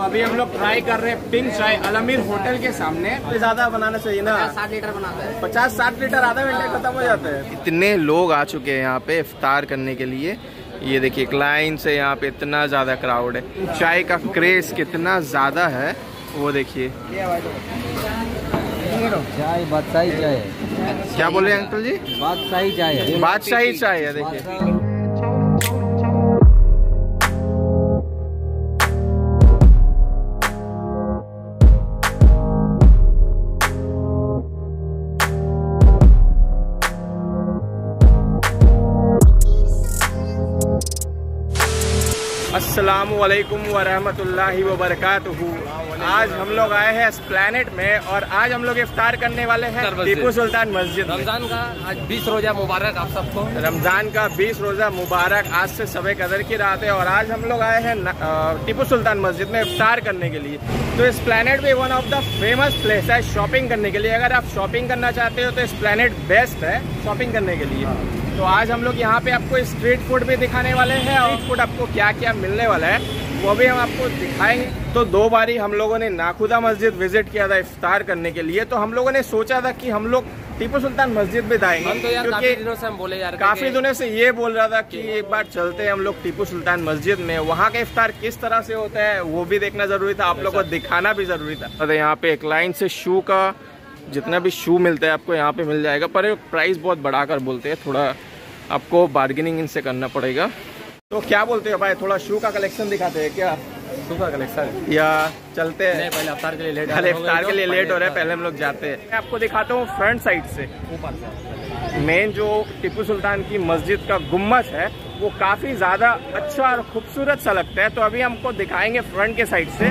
अभी हम लोग ट्राई कर रहे हैं पिंक चाय अलमीर होटल के सामने। तो ज़्यादा बनाना चाहिए ना। साठ लीटर बनाता है। पचास साठ लीटर आधा घंटे खत्म हो जाते हैं। इतने लोग आ चुके हैं यहाँ पे इफ्तार करने के लिए। ये देखिए एक लाइन से यहाँ पे इतना ज़्यादा क्राउड है। चाय का क्रेज कितना ज़्यादा है वो देखिए। चाय बादशाही चाय। क्या बोले अंकल जी? बादशाही चाय है। बादशाही चाय है देखिए। अस्सलाम वालेकुम वरहमतुल्लाहि वबरकातुहू आज हम लोग आए हैं स्प्लैनेट में और आज हम लोग इफ्तार करने वाले हैं टीपू सुल्तान मस्जिद रमज़ान का आज बीस रोजा मुबारक आप सबको। रमज़ान का 20 रोजा मुबारक आज से सबे कदर की रात है और आज हम लोग आए हैं टीपू सुल्तान मस्जिद में इफ्तार करने के लिए। तो इस प्लानट भी one of the famous place है शॉपिंग करने के लिए। अगर आप शॉपिंग करना चाहते हो तो इस प्लानट बेस्ट है शॉपिंग करने के लिए। तो आज हम लोग यहाँ पे आपको स्ट्रीट फ़ूड भी दिखाने वाले हैं और फ़ूड आपको क्या क्या मिलने वाला है वो भी हम आपको दिखाएँगे। तो दो बारी हम लोगों ने नाखुदा मस्जिद विज़िट किया था इफ्तार करने के लिए तो हम लोगों ने सोचा था कि हम लोग टीपू सुल्तान मस्जिद भी जाएँगे। हम तो यार क्योंकि काफ़ी दिनों से हम बोले यार काफ़ी दिनों से ये बोल रहा था कि एक बार चलते हैं हम लोग टीपू सुल्तान मस्जिद में। वहाँ का इफ्तार किस तरह से होता है वो भी देखना ज़रूरी था आप लोग को दिखाना भी ज़रूरी था। तो यहाँ पे एक लाइन से शू का जितना भी शू मिलता है आपको यहाँ पे मिल जाएगा पर प्राइस बहुत बढ़ाकर बोलते हैं थोड़ा आपको बार्गेनिंग इनसे करना पड़ेगा। तो क्या बोलते हो भाई थोड़ा शू का कलेक्शन दिखाते हैं क्या? सुबह कलेक्शन या चलते हैं। पहले अफ्तार के लिए लेट पहले इफ्तार के लिए लेट हो रहा है पहले हम लोग जाते हैं। मैं आपको दिखाता हूँ फ्रंट साइड से। ऊपर से। मेन जो टिपू सुल्तान की मस्जिद का गुम्मज है वो काफ़ी ज़्यादा अच्छा और खूबसूरत सा लगता है। तो अभी हमको दिखाएँगे फ्रंट के साइड से।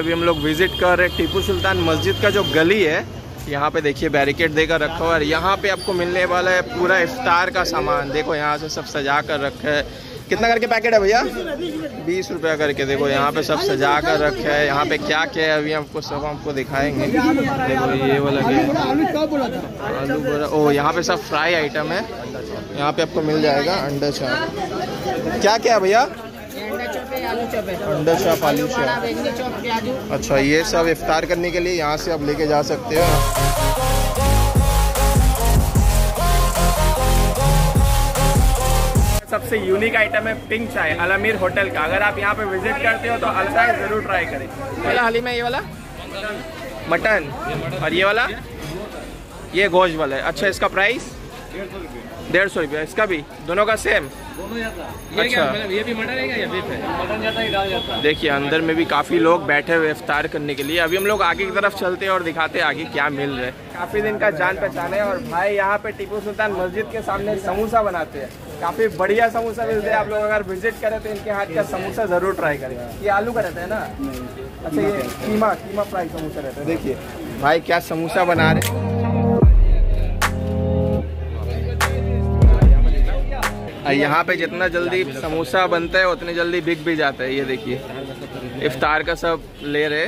अभी हम लोग विज़िट कर रहे हैं टीपू सुल्तान मस्जिद का जो गली है, यहाँ पे देखिए बैरिकेड देकर रखा हुआ है यहाँ पे आपको मिलने वाला है पूरा इफ्तार का सामान। देखो यहाँ से सब सजा कर रखा है। कितना करके पैकेट है भैया? बीस रुपया करके। देखो यहाँ पे सब सजा कर रखा है। यहाँ पे क्या क्या है अभी आपको सब आपको दिखाएँगे। देखो ये वाला क्या आलू बड़ा ओ, यहाँ पे सब फ्राई आइटम है। यहाँ पे आपको मिल जाएगा अंडा चाप क्या क्या है भैया? है आलू चॉप है अंडा चाप आलू बड़ा बैंगनी चॉप प्याजू अच्छा ये सब इफ्तार करने के लिए यहाँ से आप लेके जा सकते हो। सबसे यूनिक आइटम है पिंक चाय अलमीर होटल का। अगर आप यहाँ पे विज़िट करते हो तो अलचाय ज़रूर ट्राई करें। वाला हाली में ये वाला? मटन। और ये वाला? ये गोश्त वाला है। अच्छा इसका प्राइस डेढ़ सौ रुपया इसका भी। दोनों का सेम ये अच्छा। मतलब ये भी मटन है क्या या बीफ है? मटन जाता ही डाल जाता देखिए अंदर में भी काफ़ी लोग बैठे हुए इफ्तार करने के लिए। अभी हम लोग आगे की तरफ़ चलते हैं और दिखाते हैं आगे क्या मिल रहा है। काफ़ी दिन का जान पहचान है और भाई यहाँ पे टीपू सुल्तान मस्जिद के सामने समोसा बनाते हैं। काफ़ी बढ़िया समोसा मिलते हैं। आप लोग अगर विज़िट करें तो इनके हाथ का समोसा ज़रूर ट्राई करें। ये आलू का रहता है ना? अच्छा ये कीमा कीमा फ्राई समोसा रहता है। देखिए। भाई क्या समोसा बना रहे हैं। यहाँ पे जितना जल्दी समोसा बनता है, उतनी जल्दी बिक भी जाता है। ये देखिए। इफ्तार का सब ले रहे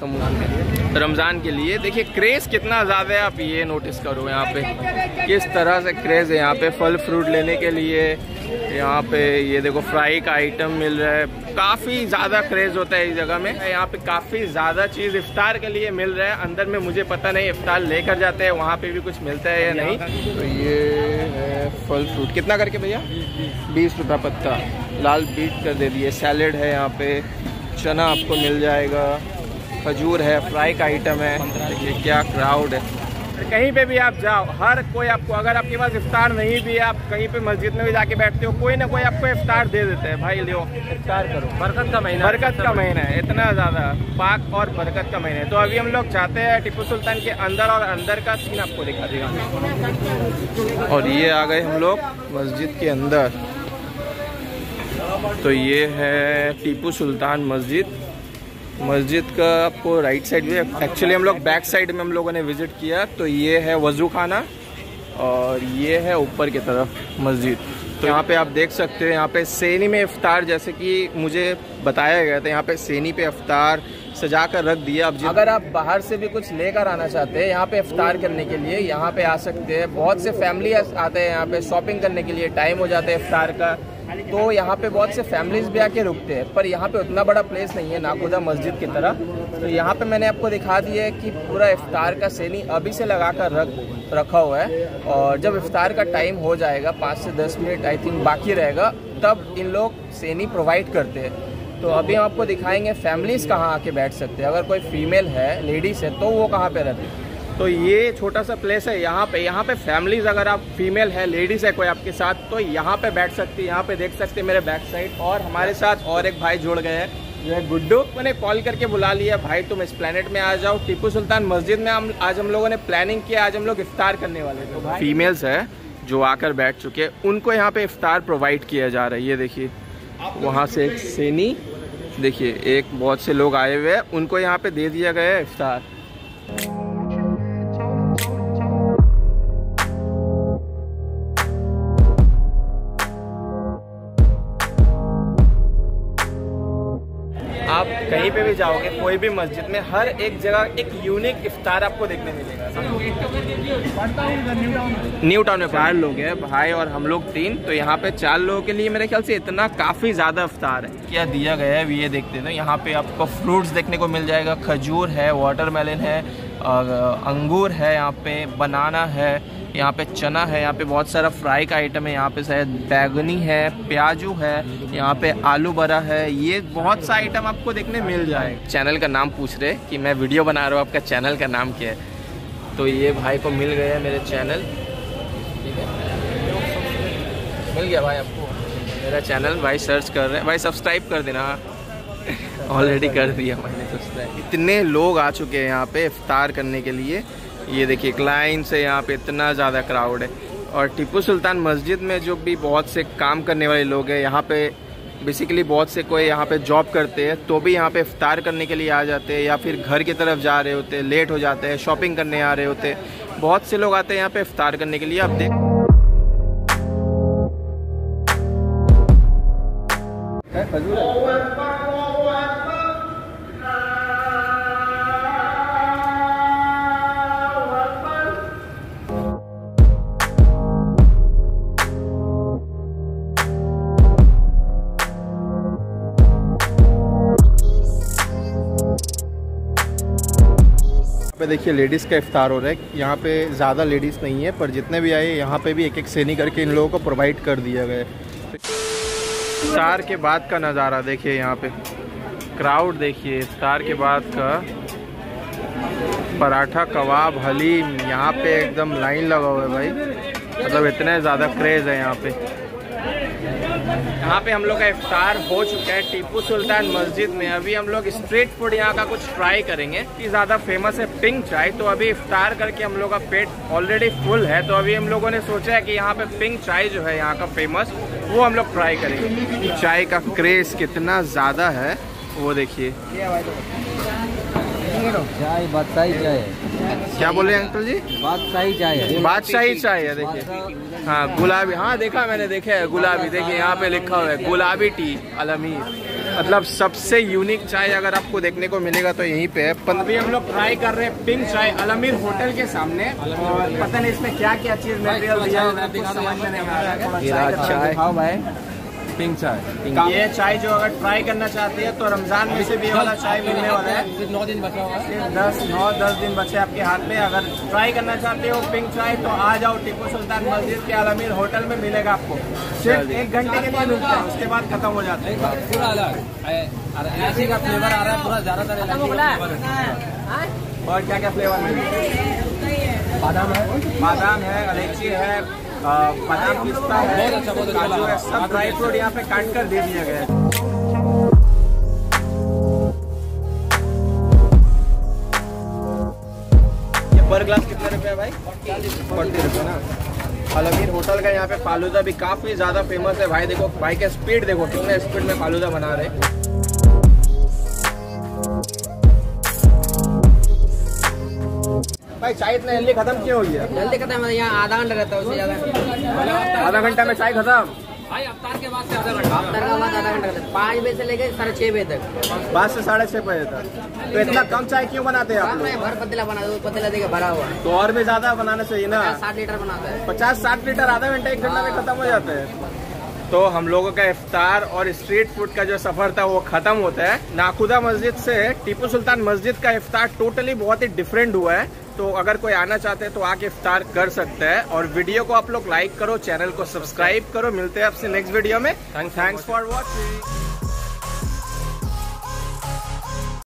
समोसा। रमज़ान के लिए। देखिए क्रेज कितना ज़्यादा है, आप ये नोटिस करो यहाँ पे। किस तरह से क्रेज है यहाँ पे फल फ्रूट लेने के लिए। यहाँ पे ये देखो फ्राई का आइटम मिल रहा है। काफ़ी ज़्यादा क्रेज होता है इस जगह में। यहाँ पे काफ़ी ज़्यादा चीज़ इफ्तार के लिए मिल रहा है। अंदर में मुझे पता नहीं, इफ्तार लेकर जाते हैं, वहाँ पे भी कुछ मिलता है या नहीं। तो ये है फल फ्रूट कितना करके भैया? बीस रुपये पत्ता। लाल बीट कर दे दिए। सैलड है यहाँ पे। चना आपको मिल जाएगा। खजूर है फ्राई का आइटम है। देखिए क्या क्राउड है। कहीं पे भी आप जाओ हर कोई आपको अगर आपके पास इफ्तार नहीं भी है आप कहीं पे मस्जिद में भी जाके बैठते हो कोई ना कोई आपको इफ्तार दे देते है। भाई लियो इफ्तार करो। बरकत का महीना बरकत का महीना है इतना ज़्यादा पाक और बरकत का महीना है। तो अभी हम लोग चाहते हैं टीपू सुल्तान के अंदर और अंदर का सीन आपको दिखा देगा। और ये आ गए हम लोग मस्जिद के अंदर। तो ये है टीपू सुल्तान मस्जिद। मस्जिद का आपको राइट साइड भी एक्चुअली हम लोग बैक साइड में हम लोगों ने विज़िट किया तो ये है वज़ू खाना और ये है ऊपर की तरफ़ मस्जिद। तो यहाँ पे आप देख सकते हो, यहाँ पे सेनी में इफ्तार, जैसे कि मुझे बताया गया था, यहाँ पे सेनी पे इफ्तार सजा कर रख दिए अब अगर आप बाहर से भी कुछ लेकर आना चाहते हैं, यहाँ पे इफ्तार करने के लिए, यहाँ पे आ सकते हैं। बहुत से फैमिली आते हैं यहाँ पे शॉपिंग करने के लिए टाइम हो जाता है इफ्तार का। तो यहाँ पे बहुत से फैमिलीज़ भी आके रुकते हैं, पर यहाँ पे उतना बड़ा प्लेस नहीं है नाकुदा मस्जिद की तरह। तो यहाँ पे मैंने आपको दिखा दिया है कि पूरा इफ्तार का सेनी अभी से लगा कर रख, रखा हुआ है और जब इफ्तार का टाइम हो जाएगा, पाँच से दस मिनट आई थिंक बाकी रहेगा, तब इन लोग सेनी प्रोवाइड करते हैं। तो अभी हम आपको दिखाएँगे फैमिलीज़ कहाँ आके बैठ सकते हैं। अगर कोई फीमेल है लेडीज़ है तो वो कहाँ पे रहती है? तो ये छोटा सा प्लेस है, यहाँ पे यहाँ पे फैमिलीज़ अगर आप फीमेल है लेडीज़ है कोई आपके साथ तो यहाँ पे बैठ सकती है, यहाँ पे देख सकते मेरे बैक साइड और हमारे साथ और एक भाई जुड़ गए हैं, जो है गुड्डू। मैंने कॉल करके बुला लिया, भाई, तुम इस प्लेनेट में आ जाओ। टीपू सुल्तान मस्जिद में हम आज हम लोगों ने प्लानिंग किया, आज हम लोग इफ्तार करने वाले थे फीमेल्स है, जो आकर बैठ चुके हैं, उनको यहाँ पे इफ्तार प्रोवाइड किया जा रहा है। ये देखिए, वहाँ से एक सेनी, देखिए, एक बहुत से लोग आए हुए हैं, उनको यहाँ पे दे दिया गया है इफ्तार। जाओगे कोई भी मस्जिद में हर एक जगह एक यूनिक इफ्तार आपको देखने मिलेगा। न्यू टाउन में चार लोग हैं भाई और हम लोग तीन तो यहाँ पे चार लोगों के लिए मेरे ख्याल से इतना काफ़ी ज़्यादा इफ्तार है। क्या दिया गया है ये देखते हैं। यहाँ पे आपको फ्रूट्स देखने को मिल जाएगा। खजूर है वाटरमेलन है और अंगूर है यहाँ पे बनाना है यहाँ पे चना है, यहाँ पे बहुत सारा फ्राई का आइटम है, यहाँ पे शायद बैगनी है, प्याजू है, यहाँ पे आलू बड़ा है, ये बहुत सा आइटम आपको देखने मिल जाए। चैनल का नाम पूछ रहे कि मैं वीडियो बना रहा हूँ, आपका चैनल का नाम क्या है? तो ये भाई को मिल गया मेरे चैनल मिल गया भाई आपको। मेरा चैनल भाई सर्च कर रहे हैं। भाई सब्सक्राइब कर देना। ऑलरेडी कर दिया मैंने सब्सक्राइब इतने लोग आ चुके हैं यहाँ पे इफ्तार करने के लिए। ये देखिए, एक लाइन से यहाँ पे इतना ज़्यादा क्राउड है। और टीपू सुल्तान मस्जिद में जो भी बहुत से काम करने वाले लोग हैं, यहाँ पे बेसिकली बहुत से कोई यहाँ पे जॉब करते हैं तो भी यहाँ पे इफ्तार करने के लिए आ जाते हैं या फिर घर की तरफ़ जा रहे होते लेट हो जाते हैं शॉपिंग करने आ रहे होते बहुत से लोग आते हैं यहाँ पे इफ्तार करने के लिए। आप देख देखिए लेडीज़ का इफ्तार हो रहा है। यहाँ पे ज़्यादा लेडीज़ नहीं है, पर जितने भी आए, यहाँ पे भी एक एक सेनी करके इन लोगों को प्रोवाइड कर दिया गया है। इफ्तार के बाद का नज़ारा देखिए यहाँ पे। क्राउड देखिए, इफ्तार के बाद का। पराठा कबाब, हलीम, यहाँ पे एकदम लाइन लगा हुआ है भाई। मतलब इतने ज़्यादा क्रेज़ है यहाँ पे। यहाँ पे हम लोग का इफ्तार हो चुका है टीपू सुल्तान मस्जिद में। अभी हम लोग स्ट्रीट फ़ूड यहाँ का कुछ ट्राई करेंगे। कि ज़्यादा फ़ेमस है पिंक चाय। तो अभी इफ्तार करके हम लोग का पेट ऑलरेडी फुल है। तो अभी हम लोगों ने सोचा है कि यहाँ पे पिंक चाय जो है यहाँ का फ़ेमस वो हम लोग ट्राई करेंगे। चाय का क्रेज कितना ज़्यादा है, वो देखिए। चाय बादशाही चाय क्या बोले अंकल जी? बादशाही चाय है बादशाही चाय है देखिए। हाँ गुलाबी। हाँ देखा मैंने देखे है गुलाबी। देखिए यहाँ पे लिखा हुआ है गुलाबी टी अलमीर। मतलब सबसे यूनिक चाय अगर आपको देखने को मिलेगा तो यहीं पे है। अभी हम लोग ट्राई कर रहे हैं पिंक चाय अलमीर होटल के सामने। पता नहीं इसमें क्या क्या चीज़ मटेरियल दिया हुआ है समझ में नहीं आ रहा है। चाय। पिंक चाय ये चाय जो अगर ट्राई करना चाहते हैं तो रमज़ान में से भी वाला चाय मिलने वाला है। नौ दिन बचा हुआ सिर्फ़ दस नौ दस दिन बचे आपके हाथ में। अगर ट्राई करना चाहते हो पिंक चाय तो आ जाओ टीपू सुल्तान मस्जिद के आलमीर होटल में मिलेगा आपको। सिर्फ़ एक घंटे के लिए मिलता है उसके बाद खत्म हो जाता है। पूरा अलग। इलायची का फ्लेवर आ रहा है पूरा ज़्यादातर इलायची है और क्या क्या फ्लेवर मिलेगा बादाम है। बादाम है इलायची है बादाम पिस्ता है बहुत अच्छा, बहुत अच्छा काजू है सब ड्राई फ्रूट यहाँ पे काट कर दे दिया गया है। पर ग्लास कितने रुपए है भाई? फोर्टी ना। अलमीर होटल का यहाँ पे फालूदा भी काफ़ी ज़्यादा फ़ेमस है। भाई देखो भाई का स्पीड देखो कितने स्पीड में फालूदा बना रहे। भाई चाय इतना जल्दी खत्म क्यों हुई है? जल्दी खत्म है यहाँ आधा घंटा रहता है उससे ज़्यादा। आधा घंटा में चाय खत्म? भाई अवतार के बाद से आधा घंटा। अफ्तार का बाद आधा घंटा पाँच बजे से लेकर साढ़े छः बजे तक। पाँच से साढ़े छः बजे तक। तो इतना कम चाय क्यों बनाते हैं आप लोग? भर पतीला बना दो पतीला देकर भरा हुआ तो और भी ज़्यादा बनाना चाहिए ना। साठ लीटर बनाता है। पचास साठ लीटर आधा घंटा एक घंटा में खत्म हो जाते हैं। तो हम लोगों का इफ्तार और स्ट्रीट फ़ूड का जो सफ़र था वो खत्म होता है। नाखुदा मस्जिद से टीपू सुल्तान मस्जिद का इफ्तार टोटली बहुत ही डिफरेंट हुआ है। तो अगर कोई आना चाहते हैं तो आके इफ्तार कर सकते हैं। और वीडियो को आप लोग लाइक करो चैनल को सब्सक्राइब करो। मिलते हैं आपसे नेक्स्ट वीडियो में। Thanks for watching